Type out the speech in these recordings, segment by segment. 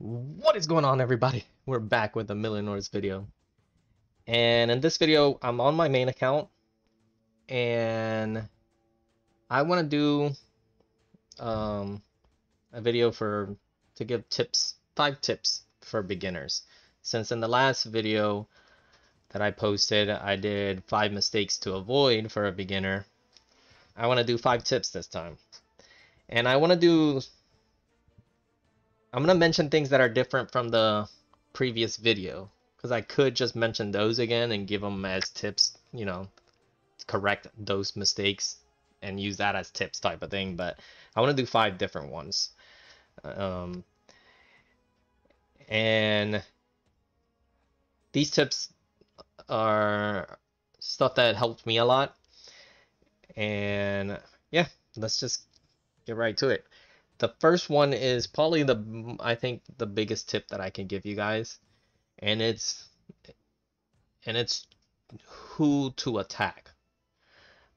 What is going on everybody? We're back with a Million Lords video. And in this video, I'm on my main account and I want to do um, a video for to give tips, five tips for beginners. Since in the last video that I posted, I did five mistakes to avoid for a beginner. I want to do five tips this time. And I want to do I'm going to mention things that are different from the previous video because I could just mention those again and give them as tips, you know, correct those mistakes and use that as tips type of thing. But I want to do five different ones. Um, and these tips are stuff that helped me a lot. And yeah, let's just get right to it the first one is probably the I think the biggest tip that I can give you guys, and it's and it's who to attack.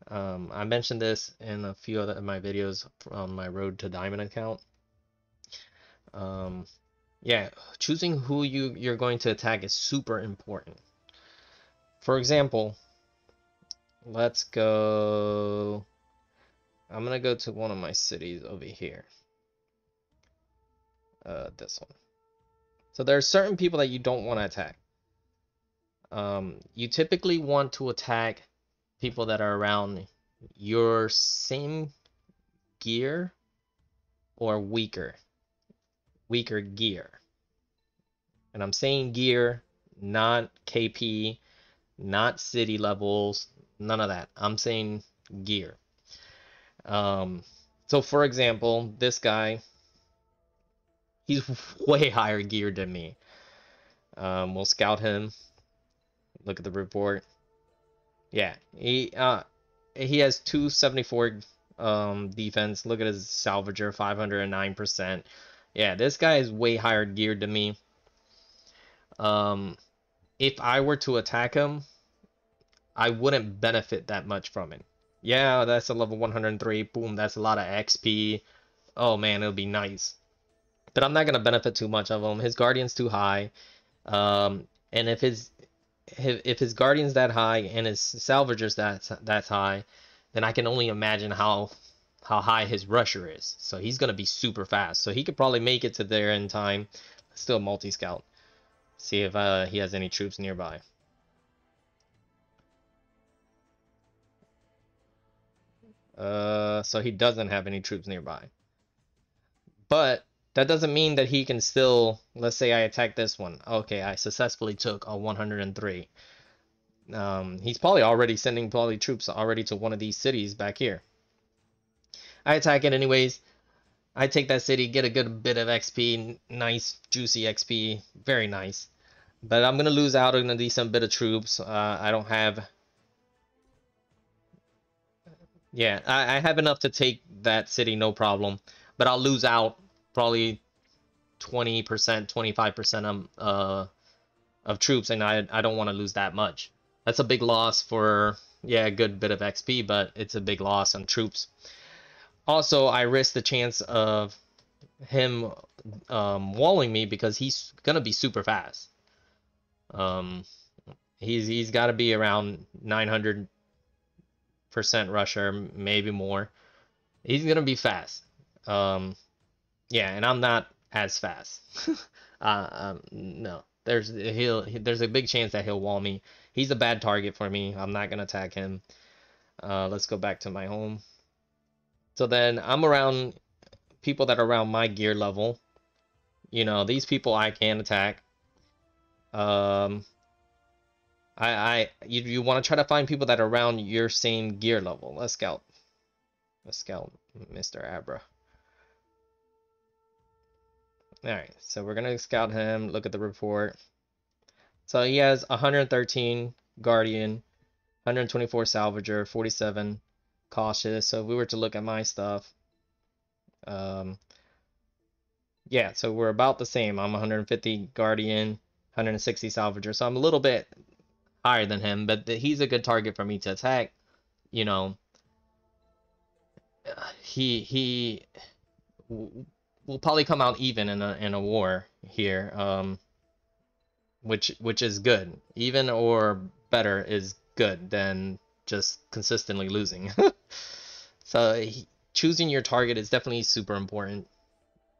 Um, I mentioned this in a few of my videos on my Road to Diamond account. Um, yeah, choosing who you you're going to attack is super important. For example, let's go. I'm gonna go to one of my cities over here uh, this one. So there are certain people that you don't want to attack. Um, you typically want to attack people that are around your same gear or weaker. Weaker gear. And I'm saying gear, not KP, not city levels, none of that. I'm saying gear. Um, so for example, this guy He's way higher geared than me. Um, we'll scout him. Look at the report. Yeah, he uh he has 274 um defense. Look at his salvager, 509%. Yeah, this guy is way higher geared than me. Um, if I were to attack him, I wouldn't benefit that much from it. Yeah, that's a level 103. Boom, that's a lot of XP. Oh man, it'll be nice but I'm not gonna benefit too much of him. His guardian's too high, um, and if his if his guardian's that high and his salvager's that that's high, then I can only imagine how how high his rusher is. So he's gonna be super fast. So he could probably make it to there in time. Still multi scout. See if uh, he has any troops nearby. Uh, so he doesn't have any troops nearby. But that doesn't mean that he can still, let's say I attack this one. Okay, I successfully took a 103. Um, he's probably already sending probably troops already to one of these cities back here. I attack it anyways. I take that city, get a good bit of XP, nice, juicy XP, very nice. But I'm going to lose out on a decent bit of troops. Uh, I don't have... Yeah, I, I have enough to take that city, no problem. But I'll lose out probably 20%, 25% of, uh, of troops, and I, I don't want to lose that much. That's a big loss for, yeah, a good bit of XP, but it's a big loss on troops. Also, I risk the chance of him um, walling me because he's going to be super fast. Um, he's he's got to be around 900% rusher, maybe more. He's going to be fast. Um, yeah, and I'm not as fast. uh, um, no, there's he'll there's a big chance that he'll wall me. He's a bad target for me. I'm not gonna attack him. Uh, let's go back to my home. So then I'm around people that are around my gear level. You know, these people I can attack. Um, I, I, you, you want to try to find people that are around your same gear level. Let's scout. Let's scout Mr. Abra. Alright, so we're going to scout him, look at the report. So he has 113 Guardian, 124 Salvager, 47 Cautious. So if we were to look at my stuff, um, yeah, so we're about the same. I'm 150 Guardian, 160 Salvager. So I'm a little bit higher than him, but he's a good target for me to attack. You know, he, he, we'll probably come out even in a in a war here. Um, which which is good. Even or better is good than just consistently losing. so he, choosing your target is definitely super important.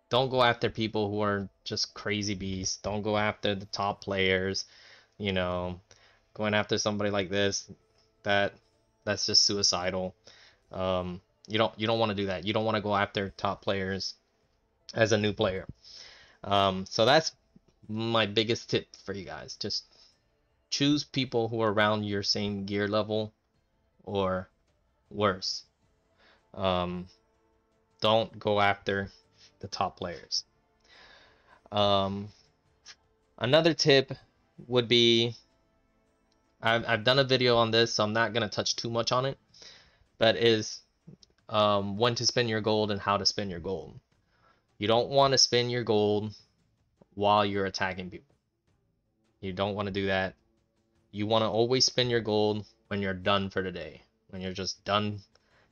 Don't go after people who are just crazy beasts. Don't go after the top players. You know, going after somebody like this, that that's just suicidal. Um, you don't you don't want to do that. You don't want to go after top players as a new player. Um, so that's my biggest tip for you guys. Just choose people who are around your same gear level or worse. Um, don't go after the top players. Um, another tip would be I've, I've done a video on this, so I'm not going to touch too much on it, but is um, when to spend your gold and how to spend your gold. You don't want to spend your gold while you're attacking people. You don't want to do that. You want to always spend your gold when you're done for the day. When you're just done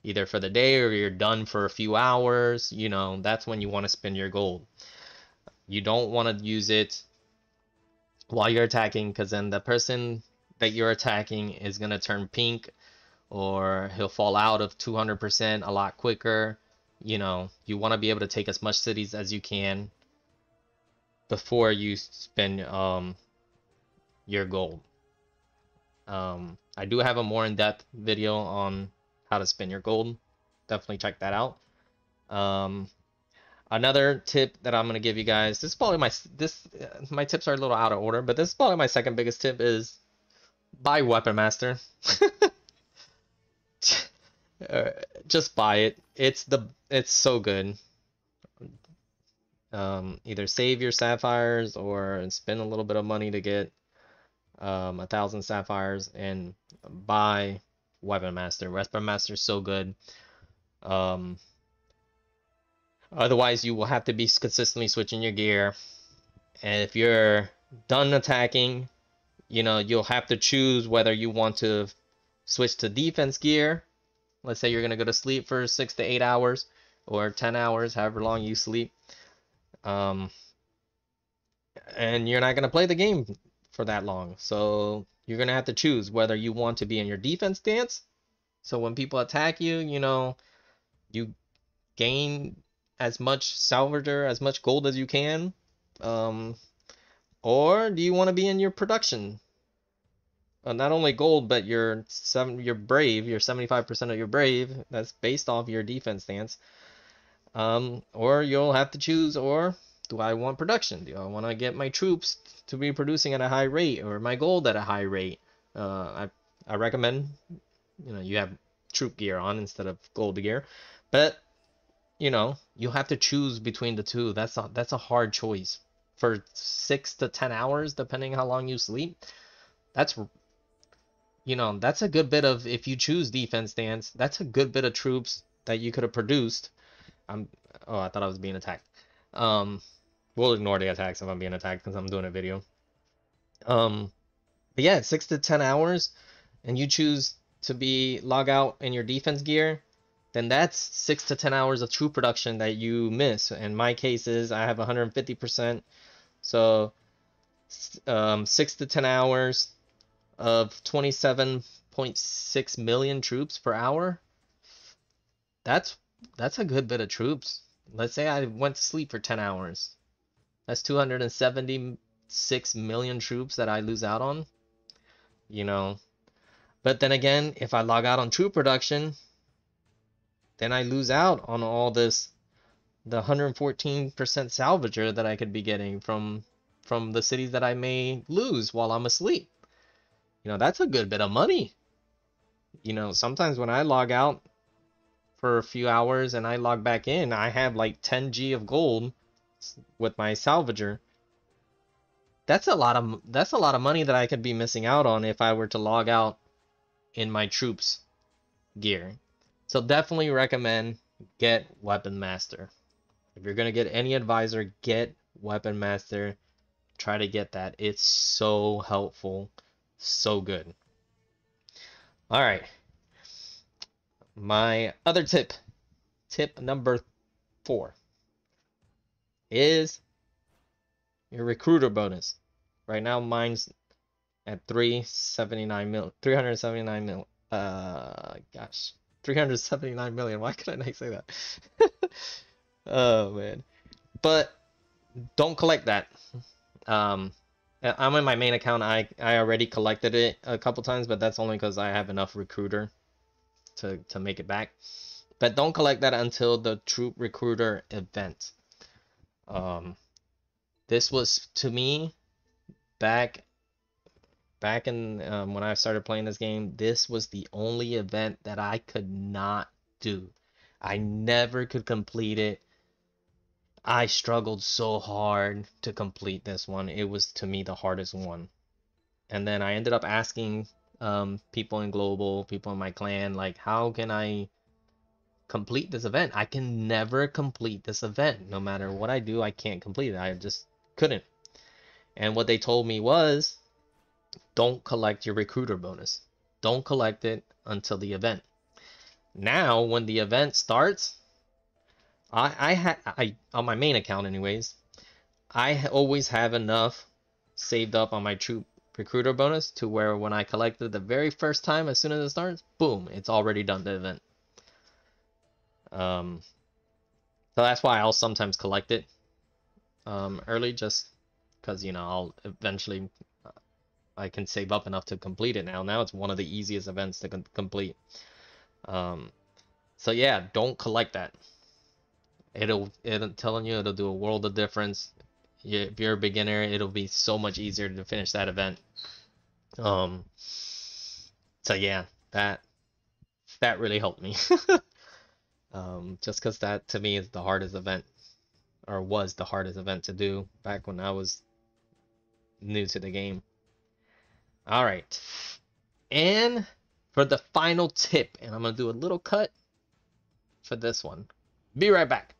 either for the day or you're done for a few hours, you know, that's when you want to spend your gold. You don't want to use it while you're attacking because then the person that you're attacking is going to turn pink or he'll fall out of 200% a lot quicker. You know, you want to be able to take as much cities as you can before you spend um, your gold. Um, I do have a more in-depth video on how to spend your gold. Definitely check that out. Um, another tip that I'm gonna give you guys. This is probably my this uh, my tips are a little out of order, but this is probably my second biggest tip is buy Weapon Master. uh, just buy it. It's the it's so good. Um, either save your sapphires or spend a little bit of money to get um, a thousand sapphires and buy Weapon Master. Weapon Master is so good. Um, otherwise, you will have to be consistently switching your gear. And if you're done attacking, you know, you'll have to choose whether you want to switch to defense gear. Let's say you're going to go to sleep for six to eight hours or 10 hours, however long you sleep. Um, and you're not going to play the game for that long. So you're going to have to choose whether you want to be in your defense stance. So when people attack you, you know, you gain as much salvager, as much gold as you can. Um, or do you want to be in your production? Uh, not only gold, but your seven, your brave, your 75% of your brave. That's based off your defense stance. Um, or you'll have to choose, or do I want production? Do I want to get my troops to be producing at a high rate, or my gold at a high rate? Uh, I I recommend, you know, you have troop gear on instead of gold gear, but you know, you'll have to choose between the two. That's a that's a hard choice for six to ten hours, depending how long you sleep. That's you know, that's a good bit of if you choose defense stance, that's a good bit of troops that you could have produced. I'm oh, I thought I was being attacked. Um, we'll ignore the attacks if I'm being attacked because I'm doing a video. Um, but yeah, six to ten hours, and you choose to be log out in your defense gear, then that's six to ten hours of true production that you miss. In my case is I have 150%, so um, six to ten hours of 27.6 million troops per hour. That's that's a good bit of troops. Let's say I went to sleep for 10 hours. That's 276 million troops that I lose out on. You know. But then again, if I log out on troop production, then I lose out on all this the 114% salvager that I could be getting from from the cities that I may lose while I'm asleep. You know, that's a good bit of money. You know, sometimes when I log out for a few hours and I log back in, I have like 10G of gold with my salvager. That's a lot of that's a lot of money that I could be missing out on if I were to log out in my troops gear. So definitely recommend get Weapon Master. If you're gonna get any advisor, get Weapon Master. Try to get that. It's so helpful. So good. Alright. My other tip. Tip number four. is your recruiter bonus. Right now, mine's at 379 mil, 379 mil. Uh, gosh, 379 million. Why couldn't I say that? oh man, but don't collect that. Um, I'm in my main account. I I already collected it a couple times, but that's only because I have enough recruiter to to make it back. But don't collect that until the troop recruiter event. Um, this was to me back back in um, when I started playing this game. This was the only event that I could not do. I never could complete it. I struggled so hard to complete this one. It was to me the hardest one. And then I ended up asking um, people in global, people in my clan, like, how can I complete this event? I can never complete this event. No matter what I do, I can't complete it. I just couldn't. And what they told me was, don't collect your recruiter bonus. Don't collect it until the event. Now, when the event starts, I I had I on my main account anyways. I always have enough saved up on my troop recruiter bonus to where when I collect it the very first time as soon as it starts, boom, it's already done the event. Um, so that's why I'll sometimes collect it um, early, just because you know I'll eventually uh, I can save up enough to complete it now. Now it's one of the easiest events to complete. Um, so yeah, don't collect that it'll it'll telling you it'll do a world of difference. If you're a beginner, it'll be so much easier to finish that event. Um. So yeah, that that really helped me. um, just because that to me is the hardest event, or was the hardest event to do back when I was new to the game. All right, and for the final tip, and I'm gonna do a little cut for this one. Be right back.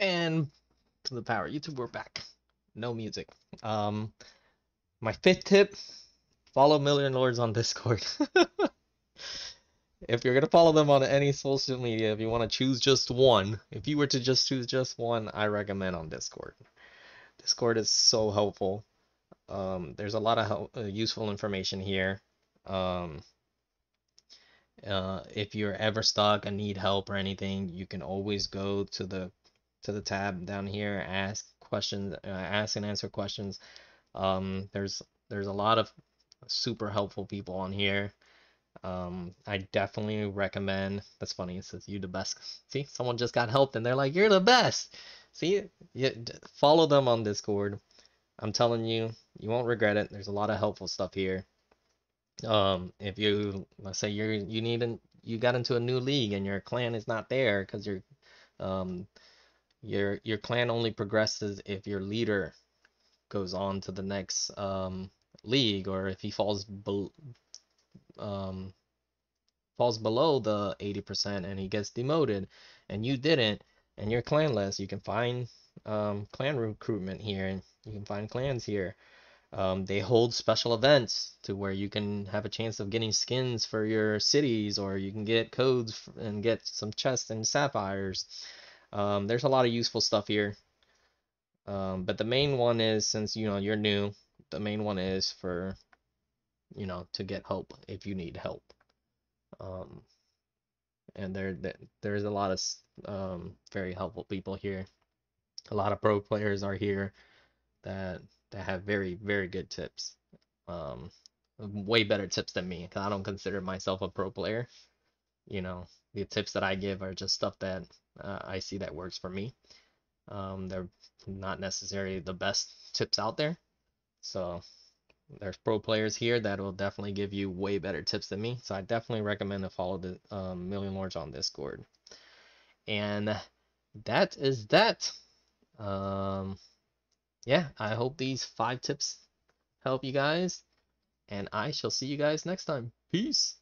And to the power YouTube, we're back. No music. Um, my fifth tip: follow Million Lords on Discord. if you're gonna follow them on any social media, if you want to choose just one, if you were to just choose just one, I recommend on Discord. Discord is so helpful. Um, there's a lot of help, uh, useful information here. Um, uh, if you're ever stuck and need help or anything, you can always go to the to the tab down here, ask questions, uh, ask and answer questions. Um, there's there's a lot of super helpful people on here. Um, I definitely recommend. That's funny. It says you the best. See, someone just got helped, and they're like, "You're the best." See, you, follow them on Discord. I'm telling you, you won't regret it. There's a lot of helpful stuff here. Um, if you let's say you're you need an you got into a new league and your clan is not there because you're um your your clan only progresses if your leader goes on to the next um, league or if he falls be um, falls below the 80% and he gets demoted and you didn't and you're clanless you can find um, clan recruitment here and you can find clans here. Um, they hold special events to where you can have a chance of getting skins for your cities or you can get codes and get some chests and sapphires um, there's a lot of useful stuff here. Um, but the main one is, since, you know, you're new, the main one is for, you know, to get help if you need help. Um, and there, there's a lot of um, very helpful people here. A lot of pro players are here that that have very very good tips. Um, way better tips than me because I don't consider myself a pro player. You know, the tips that I give are just stuff that uh, I see that works for me. Um, they're not necessarily the best tips out there. So there's pro players here that will definitely give you way better tips than me. So I definitely recommend to follow the um, Million Lords on Discord. And that is that. Um, yeah, I hope these five tips help you guys. And I shall see you guys next time. Peace.